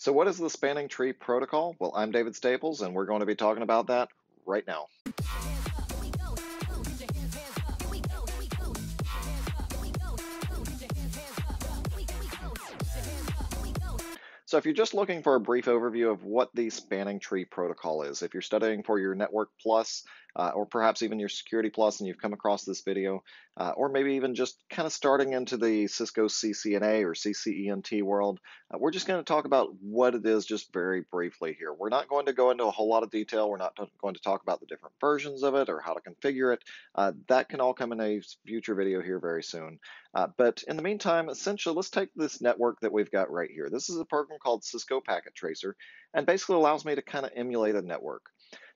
So what is the spanning tree protocol? Well, I'm David Staples and we're going to be talking about that right now. So if you're just looking for a brief overview of what the spanning tree protocol is, if you're studying for your Network Plus uh, or perhaps even your Security Plus and you've come across this video, uh, or maybe even just kind of starting into the Cisco CCNA or CCENT world, uh, we're just going to talk about what it is just very briefly here. We're not going to go into a whole lot of detail. We're not going to talk about the different versions of it or how to configure it. Uh, that can all come in a future video here very soon. Uh, but in the meantime, essentially, let's take this network that we've got right here. This is a program called Cisco Packet Tracer, and basically allows me to kind of emulate a network.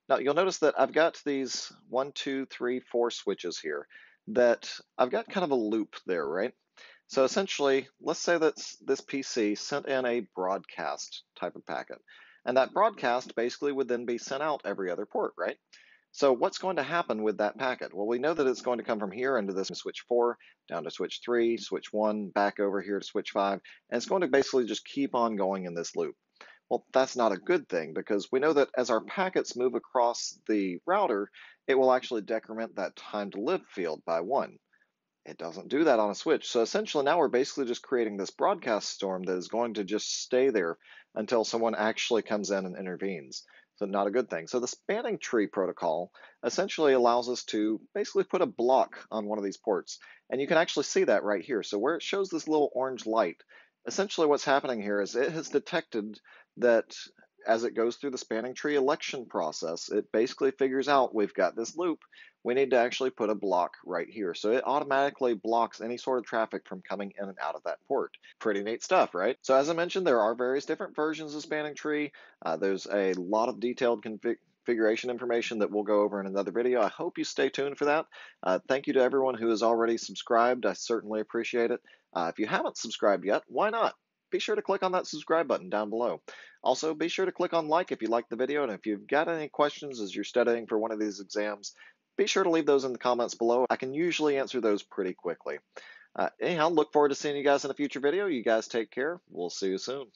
Now, you'll notice that I've got these one, two, three, four switches here that I've got kind of a loop there, right? So essentially, let's say that this PC sent in a broadcast type of packet. And that broadcast basically would then be sent out every other port, right? So what's going to happen with that packet? Well, we know that it's going to come from here into this switch 4, down to switch 3, switch 1, back over here to switch 5, and it's going to basically just keep on going in this loop. Well, that's not a good thing because we know that as our packets move across the router, it will actually decrement that time to live field by 1. It doesn't do that on a switch. So essentially now we're basically just creating this broadcast storm that is going to just stay there until someone actually comes in and intervenes. So not a good thing. So the spanning tree protocol essentially allows us to basically put a block on one of these ports. And you can actually see that right here. So where it shows this little orange light, essentially what's happening here is it has detected that as it goes through the spanning tree election process, it basically figures out we've got this loop. We need to actually put a block right here. So it automatically blocks any sort of traffic from coming in and out of that port. Pretty neat stuff, right? So as I mentioned, there are various different versions of spanning tree. Uh, there's a lot of detailed configuration information that we'll go over in another video. I hope you stay tuned for that. Uh, thank you to everyone who has already subscribed. I certainly appreciate it. Uh, if you haven't subscribed yet, why not? be sure to click on that subscribe button down below. Also, be sure to click on like if you like the video, and if you've got any questions as you're studying for one of these exams, be sure to leave those in the comments below. I can usually answer those pretty quickly. Uh, anyhow, look forward to seeing you guys in a future video. You guys take care. We'll see you soon.